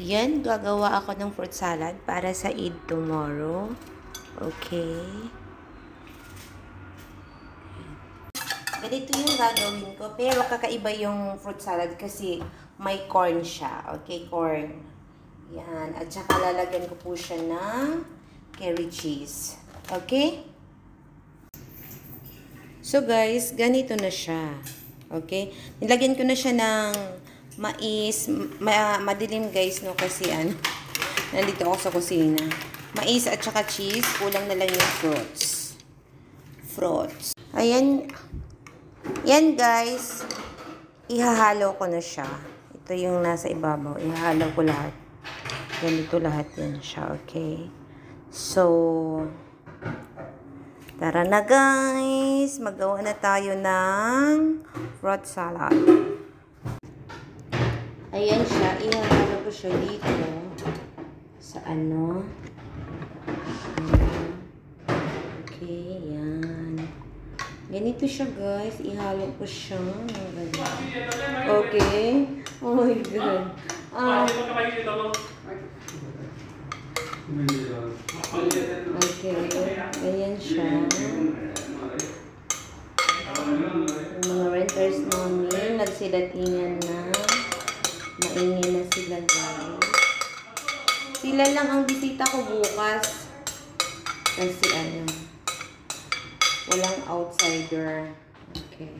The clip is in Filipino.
Yan, gagawa ako ng fruit salad para sa Eid tomorrow. Okay. Ganito yung gagawin ko. Pero kakaiba yung fruit salad kasi may corn siya. Okay, corn. Yan. At saka lalagyan ko po siya ng curry cheese. Okay? So guys, ganito na siya. Okay? Nilagyan ko na siya ng mais. Ma madilim guys, no? Kasi ano, nandito ako sa kusina. Mais at saka cheese. Kulang na lang yung fruits. Fruits. Ayan. Yan guys. Ihahalo ko na siya. Ito yung nasa ibabaw. Ihahalo ko lahat. Ganito lahat yan siya. Okay? So, Tara na guys, magawa na tayo ng fruit salad. Ayan siya, ihahalo ko siya dito sa ano. Ayan. Okay, yan. Ganito siya guys, ihalo ko siya. Okay. Oh my god. Ah, okay. Ganyan siya. Mga renters namin, nagsidatingan na. Maingay na sila guys. Sila lang ang bisita ko bukas. Kasi ano, walang outsider. Okay.